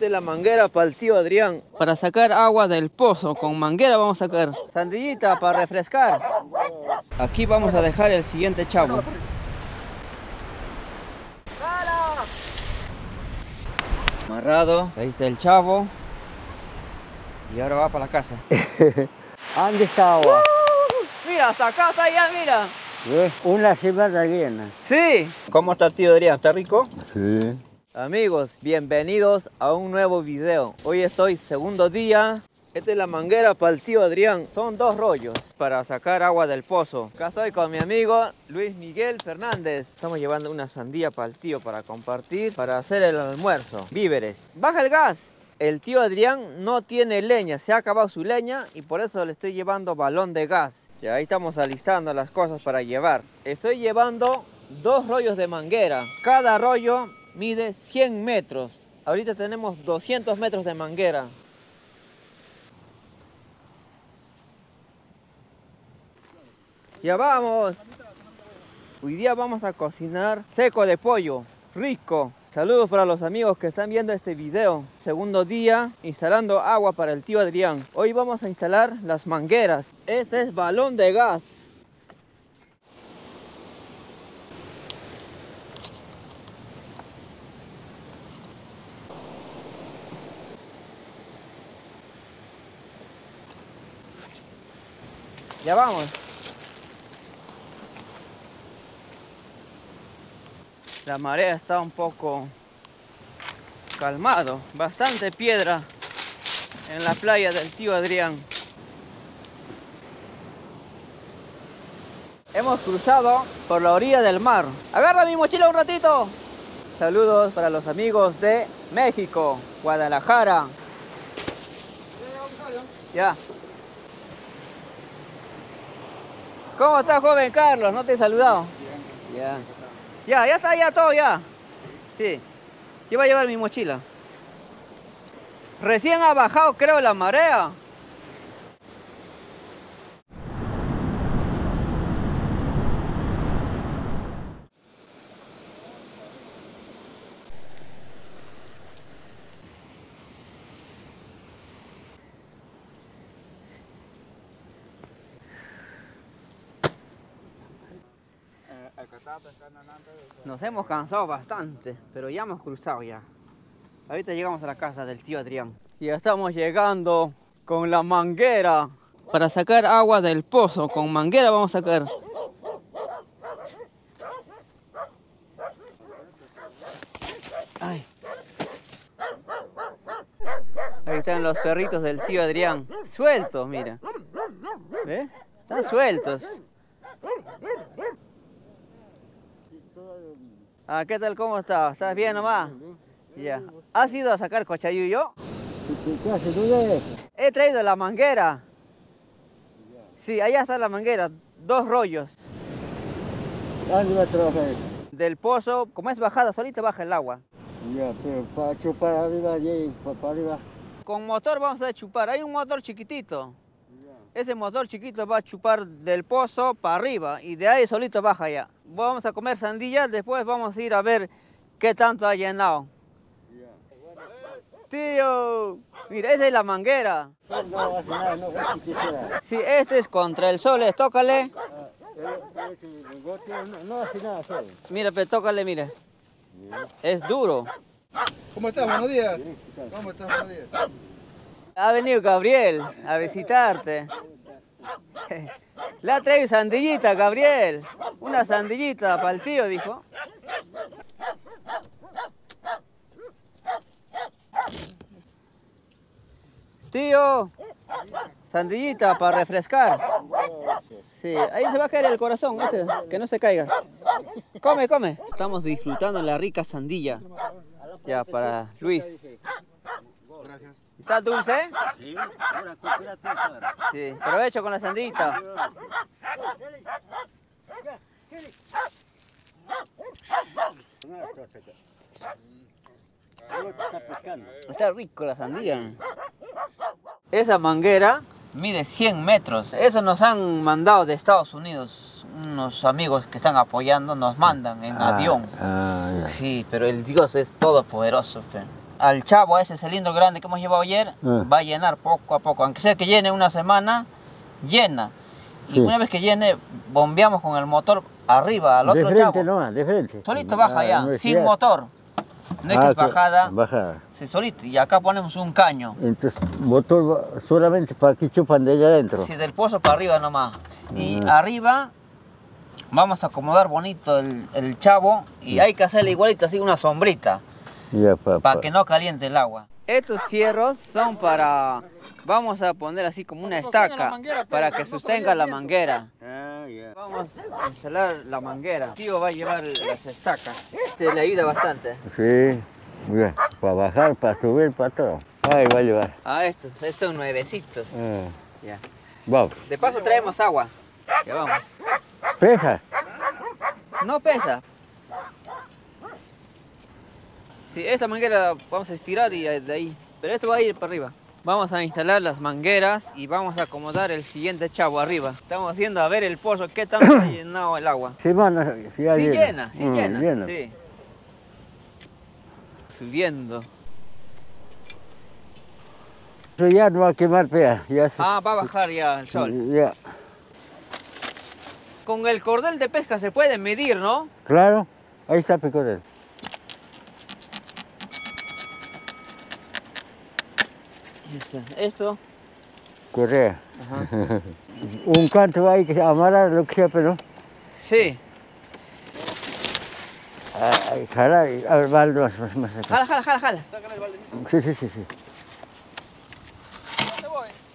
Esta es la manguera para el tío Adrián. Para sacar agua del pozo, con manguera vamos a sacar. Sandillita para refrescar. Aquí vamos a dejar el siguiente chavo. Amarrado. Ahí está el chavo. Y ahora va para la casa. ¿Dónde está agua? Mira, hasta acá está ya, mira. Una semana llena. Sí. ¿Cómo está el tío Adrián? ¿Está rico? Sí. Amigos, bienvenidos a un nuevo video. Hoy estoy segundo día. Esta es la manguera para el tío Adrián. Son dos rollos para sacar agua del pozo. Acá estoy con mi amigo Luis Miguel Fernández. Estamos llevando una sandía para el tío para compartir, para hacer el almuerzo. Víveres. Baja el gas. El tío Adrián no tiene leña, se ha acabado su leña y por eso le estoy llevando balón de gas. Y ahí estamos alistando las cosas para llevar. Estoy llevando dos rollos de manguera. Cada rollo mide 100 metros. Ahorita tenemos 200 metros de manguera. Ya vamos. Hoy día vamos a cocinar seco de pollo, rico. Saludos para los amigos que están viendo este video. Segundo día instalando agua para el tío Adrián. Hoy vamos a instalar las mangueras. Este es balón de gas. Ya vamos. La marea está un poco calmado, bastante piedra en la playa del tío Adrián. Hemos cruzado por la orilla del mar. Agarra mi mochila un ratito. Saludos para los amigos de México, Guadalajara. Ya. ¿Cómo está, joven Carlos? ¿No te he saludado? Ya. Ya, ya está, ya todo, ya. Sí. Yo voy a llevar mi mochila. Recién ha bajado, creo, la marea. Nos hemos cansado bastante, pero ya hemos cruzado ya. Ahorita llegamos a la casa del tío Adrián. Y ya estamos llegando con la manguera para sacar agua del pozo. Con manguera vamos a sacar. Ay. Ahí están los perritos del tío Adrián. Sueltos, mira. ¿Ves? Están sueltos. Ah, ¿qué tal? ¿Cómo estás? ¿Estás bien nomás? Ya. ¿Has ido a sacar cochayuyo? ¿Qué haces tú de eso? He traído la manguera. Sí, allá está la manguera. Dos rollos. ¿Dónde va a trabajar? Del pozo, como es bajada, solito baja el agua. Ya, pero para chupar arriba allí, para, para arriba. Con motor vamos a chupar. Hay un motor chiquitito. Ese motor chiquito va a chupar del pozo para arriba y de ahí solito baja ya. Vamos a comer sandillas, después vamos a ir a ver qué tanto ha llenado. Tío, mira, esa es la manguera. Si este es contra el sol, es, tócale. Mira, pero tócale, mira. Es duro. ¿Cómo estás? Buenos días. ¿Cómo estás? Buenos días. Ha venido Gabriel a visitarte. Le ha traído sandillita, Gabriel. Una sandillita para el tío, dijo. Tío, sandillita para refrescar. Sí, ahí se va a caer el corazón, ¿viste? que no se caiga. Come, come. Estamos disfrutando la rica sandilla. Ya, para Luis. Gracias. ¿Está dulce? Sí, ahora cultura tú ahora. Sí, provecho con la sandita. Está rico la sandía. Esa manguera mide 100 metros. Eso nos han mandado de Estados Unidos. Unos amigos que están apoyando nos mandan en avión. Ah. Sí, pero el Dios es todopoderoso. fe. Al chavo, a ese cilindro grande que hemos llevado ayer, Ah. va a llenar poco a poco. Aunque sea que llene una semana, llena. Y Sí. una vez que llene, bombeamos con el motor arriba, al de otro frente chavo. nomás, de frente. Solito baja Ah, ya, sin motor. No es que Ah, es bajada, Bajada. sí, solito. Y acá ponemos un caño. Entonces, motor solamente para que chupan de allá adentro. Sí, del pozo para arriba nomás. Y Ah. arriba vamos a acomodar bonito el, el chavo y hay que hacerle igualito así una sombrita Pa, para pa- que no caliente el agua. Estos fierros son para, vamos a poner así como una estaca para que sostenga la manguera. Ah. Vamos a instalar la manguera. Tío va a llevar las estacas. Este le ayuda bastante. Sí, ya. Para bajar, para subir, para todo. Ahí va a llevar. Ah, estos, estos son nuevecitos. Ah, Ya. vamos. De paso traemos agua. Ya vamos. Pesa. No pesa. Sí, esta manguera vamos a estirar y de ahí. Pero esto va a ir para arriba. Vamos a instalar las mangueras y vamos a acomodar el siguiente chavo arriba. Estamos haciendo a ver el pozo, qué tanto ha llenado el agua. Semana, ya sí llena. llena, sí Mm, llena. Sí. Subiendo. Eso ya no va a quemar, pea. Ya se- Ah, va a bajar ya el sol. Ya. Con el cordel de pesca se puede medir, ¿no? Claro, ahí está Picorel. Esto. Correa. Ajá. Un canto hay que amarrar lo que sea, pero Sí. ah, jalar, y- a ver, baldo más, más, más. Jala, jala, jala, jala. Sí, sí, sí, sí.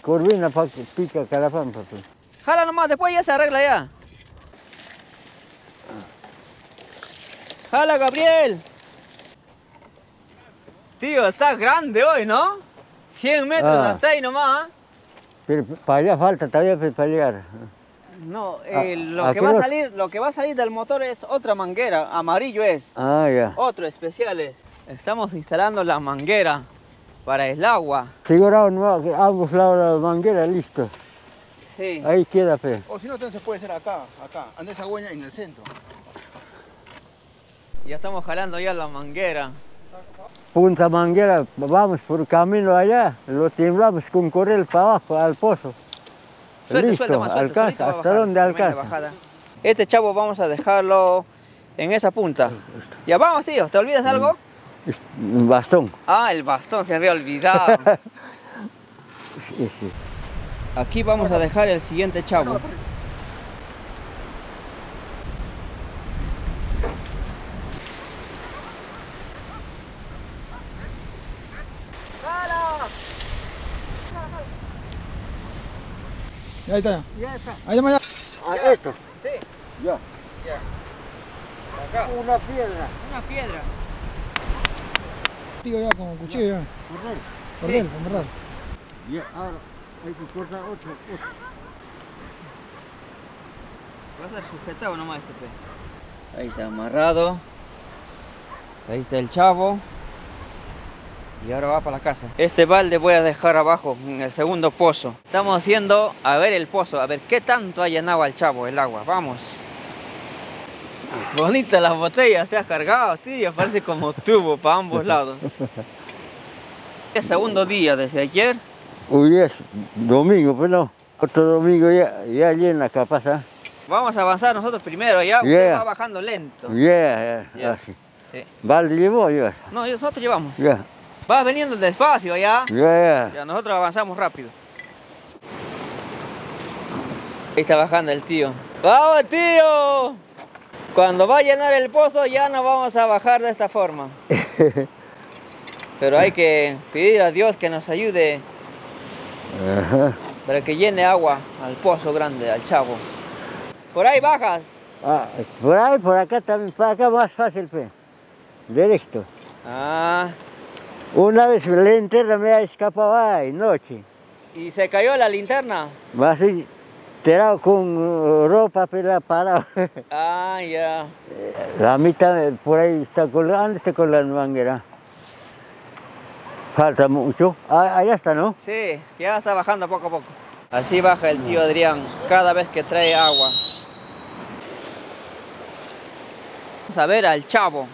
Corvina para que pica carapán, papi. Jala nomás, después ya se arregla ya. Jala, Gabriel. Tío, está grande hoy, ¿no? 100 metros Ah. hasta ahí nomás. ¿ah? Pero para allá falta todavía para llegar. No, eh, Ah, lo, ¿a que va a salir, lo que va a salir del motor es otra manguera, amarillo es. Ah, ya. Otro especial es. Estamos instalando la manguera para el agua. Figurado, no, que ambos lados de la manguera, listo. Sí. Ahí queda, pe. O si no, entonces puede ser acá, acá. Anda esa huella en el centro. Ya estamos jalando ya la manguera. Punta manguera, vamos por camino allá, lo temblamos con correr para abajo, al pozo. Suelta, Listo, suelta alcanza, ¿hasta dónde alcanza? Este chavo vamos a dejarlo en esa punta. Ya vamos, tío, ¿te olvidas algo? Un bastón. Ah, el bastón se había olvidado. Sí, sí. Aquí vamos a dejar el siguiente chavo. Ahí está. Ahí está. Ah, esto. Sí, Ya. ya. Acá, Una piedra. una piedra. Tío, ya con cuchillo ya. Correr. Cordel, amarrar. Ya, ahora hay que cortar otro. otro. Va a ser sujetado nomás este pe. Ahí está amarrado. Ahí está el chavo. Y ahora va para la casa. Este balde voy a dejar abajo, en el segundo pozo. Estamos haciendo a ver el pozo, a ver qué tanto ha llenado al chavo el agua. Vamos. Bonita las botellas, te has cargado, tío. Parece como tubo para ambos lados. Es segundo día desde ayer. Hoy es domingo, pero no. Otro domingo ya, ya llena capaz, ¿ah? Vamos a avanzar nosotros primero, ya usted Yeah. va bajando lento. Ya, ya, Ya. así. Sí. Llevó, ya. No, nosotros llevamos. Ya, Va veniendo despacio ya. ya, ya. Nosotros avanzamos rápido. Ahí está bajando el tío. ¡Vamos, tío! Cuando va a llenar el pozo ya no vamos a bajar de esta forma. Pero hay que pedir a Dios que nos ayude Ajá. para que llene agua al pozo grande, al chavo. Por ahí bajas. Ah, por ahí, por acá también, para acá más fácil, pe. Derecho. Ah, Una vez la linterna me ha escapado ay, noche. y se cayó la linterna. Así, tirado con uh, ropa, pero parado. Ah, ya. La mitad por ahí está colgando, está con la manguera. Falta mucho. Ah, allá está, ¿no? Sí, ya está bajando poco a poco. Así baja el tío Adrián cada vez que trae agua. Vamos a ver al chavo,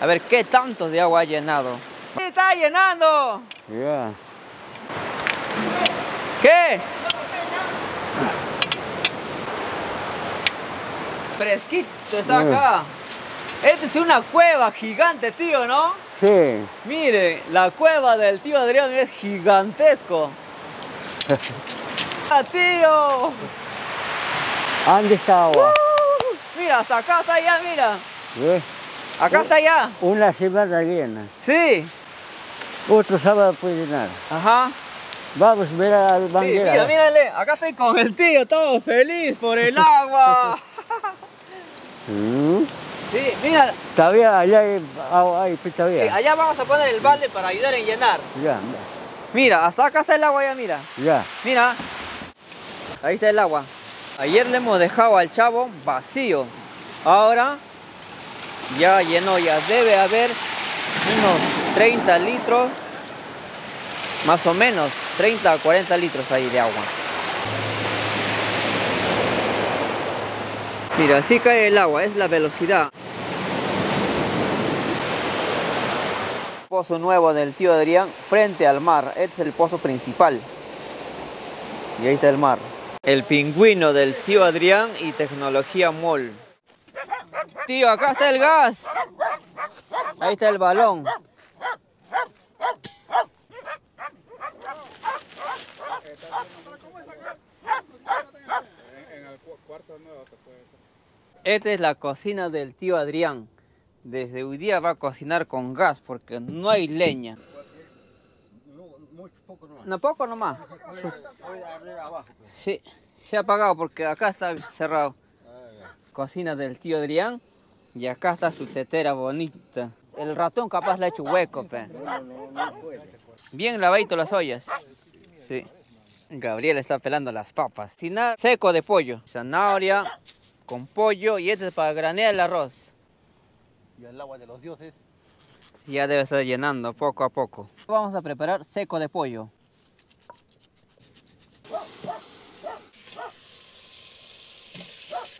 a ver qué tanto de agua ha llenado. ¡Sí, está llenando! Ya. ¿Qué? Fresquito está acá. Esta es una cueva gigante, tío, ¿no? Sí. Mire, la cueva del tío Adrián es gigantesco. ¡Ah, tío! ¿Dónde está agua? Mira, hasta acá está allá, mira. ¿Ves? Acá está allá. Una semana llena. Sí. Otro sábado puede llenar. Ajá. Vamos a ver al Sí, manguera. mira, mírale. Acá estoy con el tío, todo feliz por el agua. Mm. Sí, mira. Todavía allá hay agua, hay Sí, todavía. allá vamos a poner el balde para ayudar en llenar. Ya, Mira, hasta acá está el agua ya, mira. ya. Mira. Ahí está el agua. Ayer le hemos dejado al chavo vacío. Ahora ya llenó, ya debe haber unos 30 litros, más o menos, 30 a 40 litros ahí de agua. Mira, así cae el agua, es la velocidad. Pozo nuevo del tío Adrián frente al mar. Este es el pozo principal. Y ahí está el mar. El pingüino del tío Adrián y tecnología MOL. Tío, acá está el gas. Ahí está el balón. Esta es la cocina del tío Adrián. Desde hoy día va a cocinar con gas porque no hay leña. No, poco nomás. Sí, se ha apagado porque acá está cerrado. Cocina del tío Adrián y acá está su tetera bonita. El ratón capaz le ha hecho hueco, pe. Bien lavadito las ollas. Sí. Gabriel está pelando las papas. Sin nada, seco de pollo. Zanahoria con pollo y este es para granear el arroz. Y el agua de los dioses. Ya debe estar llenando poco a poco. Vamos a preparar seco de pollo.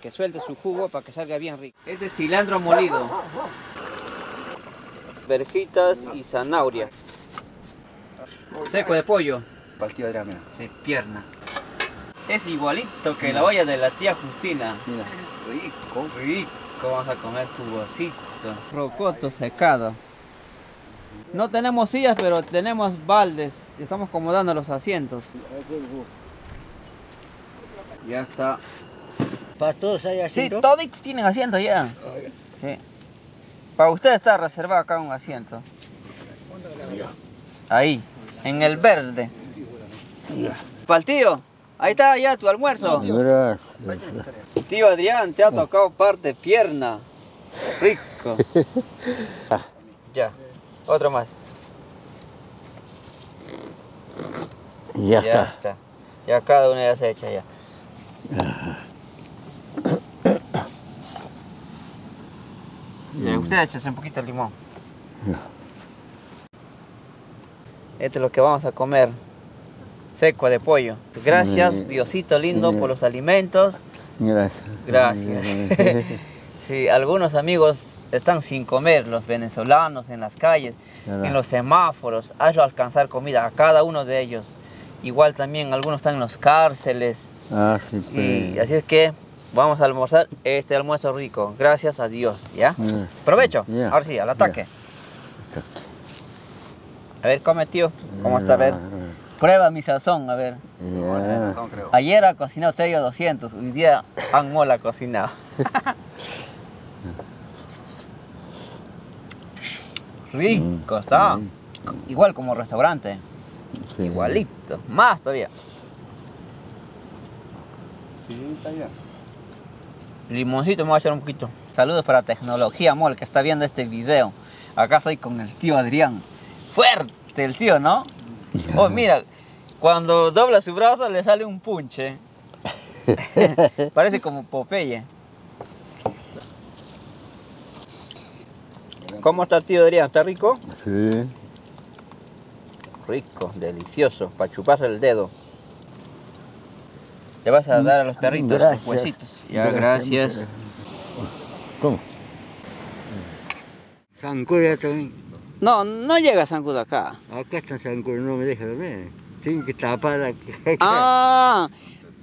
Que suelte su jugo para que salga bien rico. Este es cilantro molido. Verjitas y zanahoria. Seco de pollo. Para el tío Adrián, mira. Se pierna. Es igualito que la olla de la tía Justina. Mira. Rico. Rico, vamos a comer jugosito. Rocoto secado. No tenemos sillas, pero tenemos baldes. Estamos acomodando los asientos. Ya está. ¿Para todos hay Sí, asiento? todos tienen asiento ya. Sí. Para usted está reservado acá un asiento. Ahí, en el verde. Para el tío, ahí está ya tu almuerzo. Gracias. Tío Adrián, te ha tocado parte pierna. Rico. ya, otro más. Ya está. Ya cada uno ya se echa ya. Sí, usted échese un poquito de limón. Esto es lo que vamos a comer. Seco de pollo. Gracias. Diosito lindo, por los alimentos. Gracias. Gracias. sí, algunos amigos están sin comer, los venezolanos en las calles, en los semáforos. Hazlo alcanzar comida a cada uno de ellos. Igual también algunos están en los cárceles. Ah, sí, Y así es que vamos a almorzar este almuerzo rico. Gracias a Dios, ¿ya? Provecho. Ahora sí, al ataque. A ver, come tío. ¿Cómo está? A ver. Prueba mi sazón, a ver. Creo. Ayer ha cocinado usted yo 200, hoy día han mola cocinado. Rico está. Igual como restaurante. Sí. Igualito. Más todavía. Sí, está bien. Limoncito me voy a echar un poquito. Saludos para Tecnología Mol que está viendo este video. Acá estoy con el tío Adrián. Fuerte el tío, ¿no? Oh, mira, cuando dobla su brazo le sale un punche. Parece como Popeye. ¿Cómo está el tío Adrián? ¿Está rico? Sí. Rico, delicioso, para chuparse el dedo. Le vas a dar a los perritos Gracias. sus huesitos. Ya, gracias. ¿Cómo? Zancuya también. No, no llega zancudo acá. Acá está zancudo, no me deja dormir. Que tapar. Ah,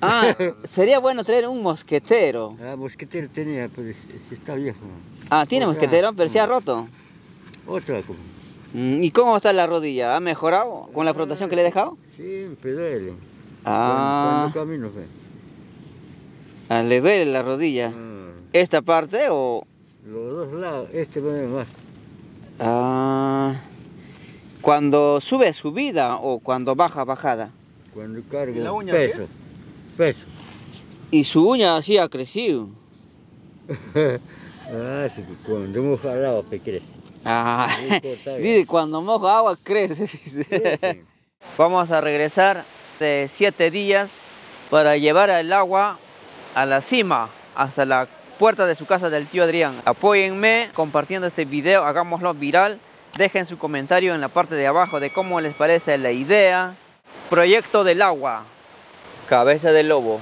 ah, sería bueno traer un mosquetero. Ah, mosquetero tenía, pero está viejo. Ah, tiene Otra. mosquetero, pero se ha roto. Otra como. Mm, ¿Y cómo está la rodilla? ¿Ha mejorado con la frotación que le he dejado? Siempre duele. Ah, Cuando, cuando camino, fe. ah, le duele la rodilla. Ah, ¿Esta parte o...? los dos lados, este me duele más. Ah, cuando sube subida o cuando baja bajada. Cuando cargo ¿Y la uña así peso. es? Peso. Y su uña así ha crecido. ah, sí, cuando moja el agua, pe crece. Ah, dice, cuando moja agua crece. Sí, Vamos a regresar de siete días para llevar el agua a la cima, hasta la puerta de su casa del tío Adrián. Apóyenme compartiendo este video, hagámoslo viral. Dejen su comentario en la parte de abajo de cómo les parece la idea. Proyecto del agua. Cabeza del lobo.